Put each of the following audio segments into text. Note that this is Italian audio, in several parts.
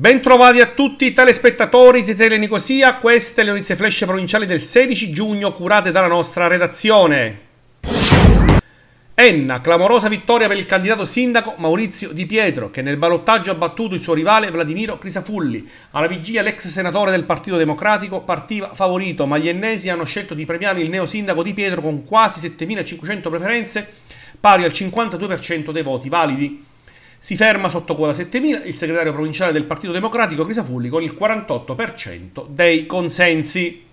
Bentrovati a tutti i telespettatori di Telenicosia, queste le notizie flash provinciali del 16 giugno curate dalla nostra redazione. Enna, clamorosa vittoria per il candidato sindaco Maurizio Di Pietro, che nel ballottaggio ha battuto il suo rivale Vladimiro Crisafulli. Alla vigilia l'ex senatore del Partito Democratico partiva favorito, ma gli ennesi hanno scelto di premiare il neo sindaco Di Pietro con quasi 7.500 preferenze, pari al 52% dei voti validi. Si ferma sotto quota 7.000 il segretario provinciale del Partito Democratico Crisafulli con il 48% dei consensi.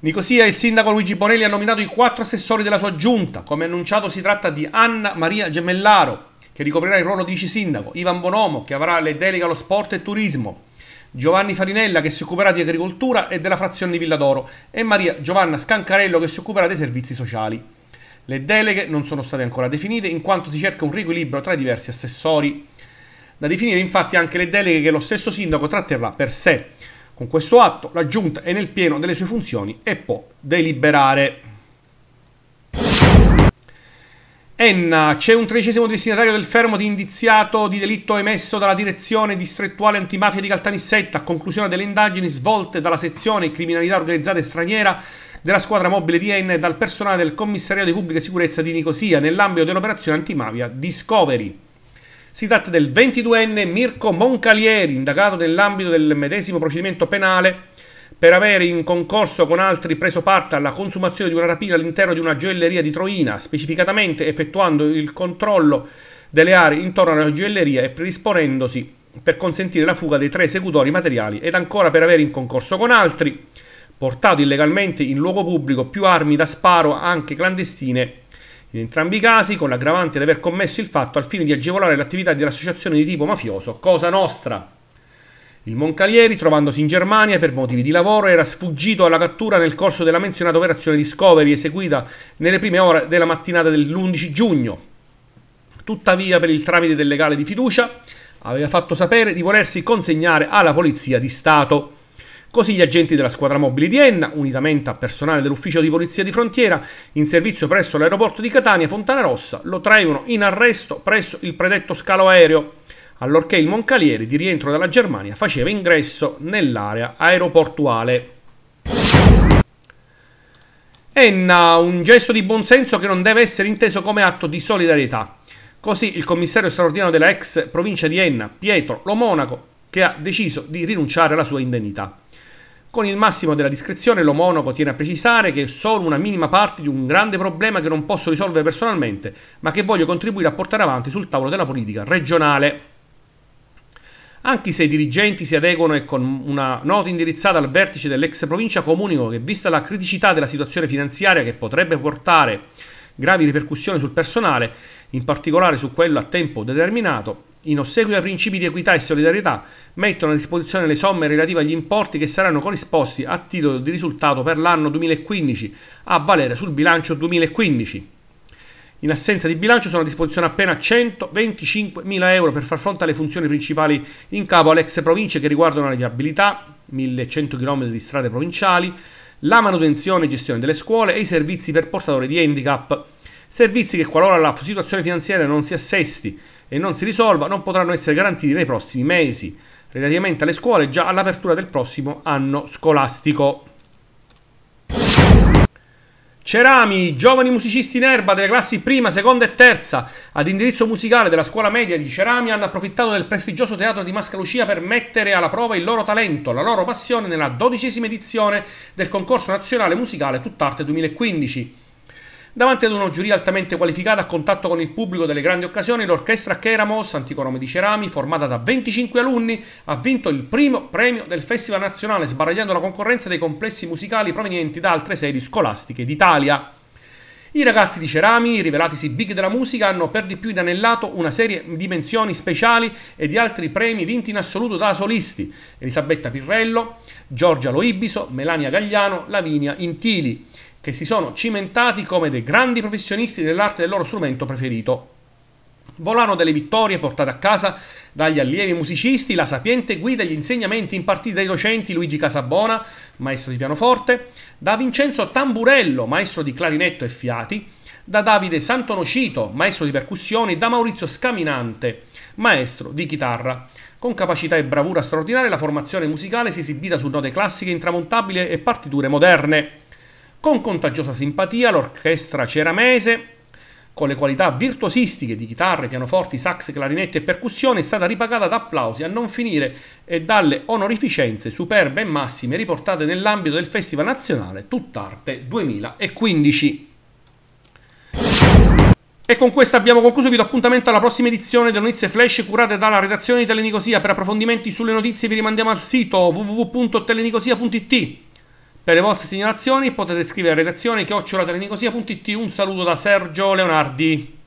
Nicosia, il sindaco Luigi Bonelli ha nominato i quattro assessori della sua giunta. Come annunciato si tratta di Anna Maria Gemellaro, che ricoprirà il ruolo di vice sindaco, Ivan Bonomo, che avrà le deleghe allo sport e turismo, Giovanni Farinella, che si occuperà di agricoltura e della frazione di Villadoro, e Maria Giovanna Scancarello, che si occuperà dei servizi sociali. Le deleghe non sono state ancora definite in quanto si cerca un riequilibrio tra i diversi assessori. Da definire infatti anche le deleghe che lo stesso sindaco tratterrà per sé. Con questo atto la Giunta è nel pieno delle sue funzioni e può deliberare. Enna, c'è un tredicesimo destinatario del fermo di indiziato di delitto emesso dalla direzione distrettuale antimafia di Caltanissetta a conclusione delle indagini svolte dalla sezione criminalità organizzata straniera della squadra mobile di Enna e dal personale del commissariato di pubblica sicurezza di Nicosia nell'ambito dell'operazione antimafia Discovery. Si tratta del 22enne Mirko Moncalieri, indagato nell'ambito del medesimo procedimento penale per avere in concorso con altri preso parte alla consumazione di una rapina all'interno di una gioielleria di Troina, specificatamente effettuando il controllo delle aree intorno alla gioielleria e predisponendosi per consentire la fuga dei tre esecutori materiali ed ancora per avere in concorso con altri portato illegalmente in luogo pubblico più armi da sparo anche clandestine in entrambi i casi con l'aggravante di aver commesso il fatto al fine di agevolare l'attività dell'associazione di tipo mafioso Cosa Nostra. Il Moncalieri, trovandosi in Germania per motivi di lavoro, era sfuggito alla cattura nel corso della menzionata operazione Discovery eseguita nelle prime ore della mattinata dell'11 giugno. Tuttavia, per il tramite del legale di fiducia, aveva fatto sapere di volersi consegnare alla Polizia di Stato. Così gli agenti della squadra mobile di Enna, unitamente a personale dell'ufficio di polizia di frontiera, in servizio presso l'aeroporto di Catania Fontana Rossa, lo traevano in arresto presso il predetto scalo aereo, allorché il Moncalieri, di rientro dalla Germania, faceva ingresso nell'area aeroportuale. Enna, un gesto di buonsenso che non deve essere inteso come atto di solidarietà. Così il commissario straordinario della ex provincia di Enna, Pietro Lo Monaco, che ha deciso di rinunciare alla sua indennità. Con il massimo della discrezione, lo monaco tiene a precisare che è solo una minima parte di un grande problema che non posso risolvere personalmente, ma che voglio contribuire a portare avanti sul tavolo della politica regionale. Anche se i dirigenti si adeguano e con una nota indirizzata al vertice dell'ex provincia comunicano che vista la criticità della situazione finanziaria che potrebbe portare gravi ripercussioni sul personale, in particolare su quello a tempo determinato, in ossequio ai principi di equità e solidarietà, mettono a disposizione le somme relative agli importi che saranno corrisposti a titolo di risultato per l'anno 2015, a valere sul bilancio 2015. In assenza di bilancio sono a disposizione appena 125.000 euro per far fronte alle funzioni principali in capo alle ex province che riguardano la viabilità, 1100 km di strade provinciali, la manutenzione e gestione delle scuole e i servizi per portatori di handicap. Servizi che qualora la situazione finanziaria non si assesti e non si risolva non potranno essere garantiti nei prossimi mesi, relativamente alle scuole già all'apertura del prossimo anno scolastico. Cerami, giovani musicisti in erba delle classi prima, seconda e terza, ad indirizzo musicale della scuola media di Cerami, hanno approfittato del prestigioso teatro di Mascalucia per mettere alla prova il loro talento, la loro passione nella dodicesima edizione del concorso nazionale musicale Tutt'Arte 2015. Davanti ad una giuria altamente qualificata a contatto con il pubblico delle grandi occasioni, l'orchestra Keramos, antico nome di Cerami, formata da 25 alunni, ha vinto il primo premio del Festival Nazionale, sbaragliando la concorrenza dei complessi musicali provenienti da altre sedi scolastiche d'Italia. I ragazzi di Cerami, rivelatisi big della musica, hanno per di più inanellato una serie di menzioni speciali e di altri premi vinti in assoluto da solisti: Elisabetta Pirrello, Giorgia Loibiso, Melania Gagliano, Lavinia Intili che si sono cimentati come dei grandi professionisti dell'arte del loro strumento preferito. Volano delle vittorie portate a casa dagli allievi musicisti, la sapiente guida e gli insegnamenti impartiti dai docenti Luigi Casabona, maestro di pianoforte, da Vincenzo Tamburello, maestro di clarinetto e fiati, da Davide Santonocito, maestro di percussioni, da Maurizio Scaminante, maestro di chitarra. Con capacità e bravura straordinarie la formazione musicale si è esibita su note classiche intramontabili e partiture moderne. Con contagiosa simpatia l'orchestra ceramese con le qualità virtuosistiche di chitarre, pianoforti, sax, clarinetti e percussioni, è stata ripagata da applausi a non finire e dalle onorificenze superbe e massime riportate nell'ambito del Festival Nazionale Tutt'Arte 2015. E con questo abbiamo concluso, vi do appuntamento alla prossima edizione delle notizie flash curate dalla redazione di Telenicosia. Per approfondimenti sulle notizie vi rimandiamo al sito www.telenicosia.it. Per le vostre segnalazioni potete scrivere a redazione chiocciolatelenicosia.it. Un saluto da Sergio Leonardi.